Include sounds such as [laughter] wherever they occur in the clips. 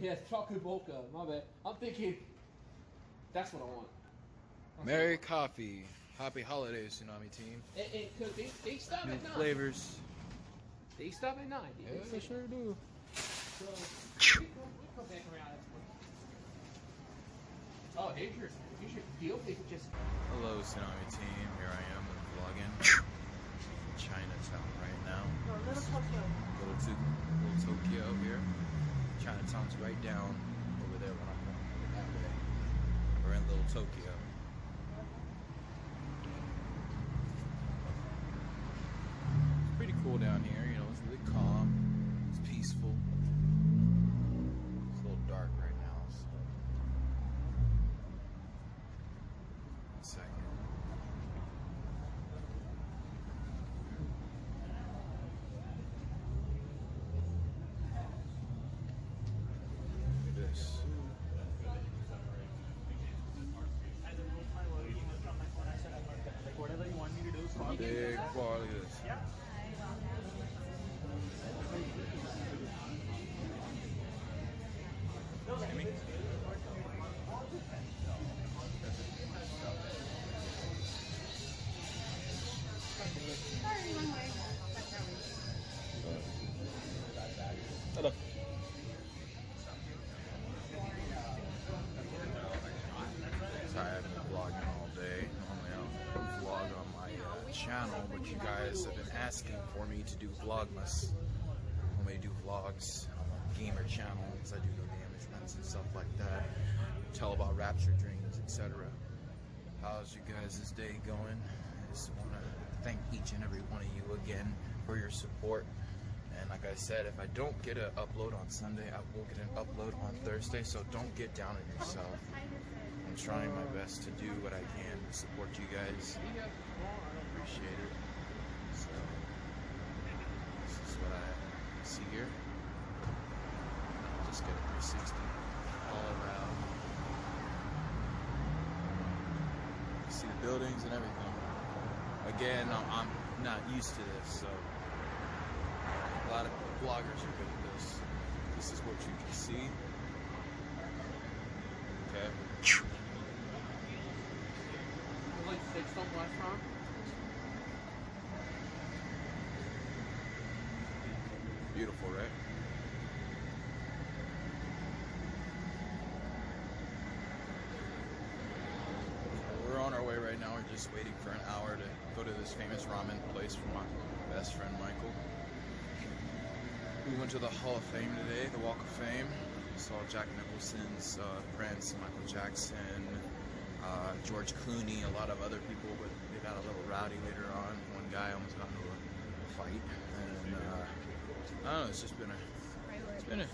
Yes, chocolate mocha. My bad. I'm thinking that's what I want. That's Merry coffee. Happy holidays, Tsunami team. what I. And, and cause they, they stop New at nine. flavors. They stop at nine. They- Yeah, they they sure do. So we come, we come back around. That's Oh, here's your here's your deal. They could just Hello, Tsunami team. Here I am vlogging in Chinatown right now. little Tokyo. Little, to- little Tokyo here. Chinatown's right down over there when I'm going over that way. We're in Little Tokyo. It's pretty cool down here, you know, it's really calm, it's peaceful. It's a little dark right now, so. One second. Look at this. Whatever you want me to do, so Big bar, look at this. Hello. Sorry, I've been vlogging all day. Channel, but you guys have been asking for me to do Vlogmas. Me to do vlogs on gamer channel because I do no damage runs and stuff like that. Tell about Rapture dreams, etc. How's you guys' this day going? I just want to thank each and every one of you again for your support. Like I said, if I don't get an upload on Sunday, I will get an upload on Thursday. So don't get down on yourself. I'm trying my best to do what I can to support you guys. Appreciate it. So this is what I see here. Just get a 360 all around. See the buildings and everything. Again, I'm not used to this, so a lot of vloggers are good at this. This is what you can see. Okay. Beautiful, right? We're on our way right now. We're just waiting for an hour to go to this famous ramen place for my best friend Michael. We went to the Hall of Fame today, the Walk of Fame. Saw Jack Nicholson's uh, Prince, Michael Jackson, uh, George Clooney, a lot of other people, but they got a little rowdy later on. One guy almost got into a fight, and uh, I don't know. It's just been a it's been a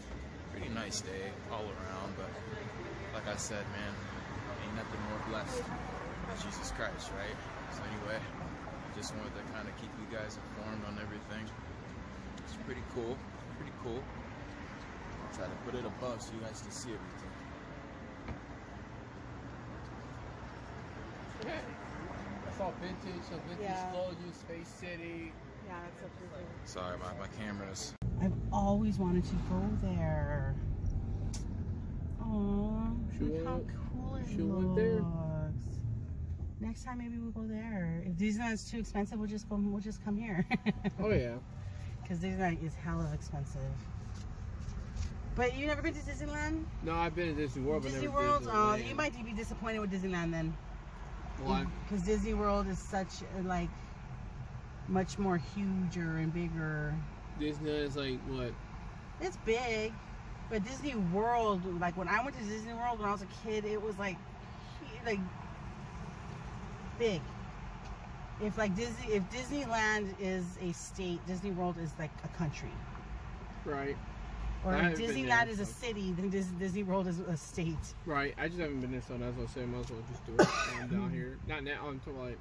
pretty nice day all around. But like I said, man, ain't nothing more blessed than Jesus Christ, right? So anyway, just wanted to kind of keep you guys informed on everything. It's pretty cool, pretty cool. I'll try to put it above so you guys can see everything. That's all vintage, so vintage Yeah. clothes, Space City. Yeah, that's so pretty. Sorry, my, my camera's I've always wanted to go there. Oh, Should look how cool it should we looks. went there? Next time, maybe we'll go there. If Disneyland's too expensive, we'll just go. We'll just come here. [laughs] Oh yeah. Because Disneyland is hella expensive. But you never been to Disneyland? No, I've been to Disney World, but Disney World? Disneyland. Oh, you might be disappointed with Disneyland then. Why? Because Disney World is such uh, like much more huger and bigger. Disneyland is like what? It's big, but Disney World, like when I went to Disney World when I was a kid, it was like, like big. If like Disney, if Disneyland is a state, Disney World is like a country. Right. Or if Disneyland is a city, then Dis- Disney World is a state. Right. I just haven't been there, so that's what I say. Might as well just do it. I'm down uh, [laughs] here. Not now. I'm talking like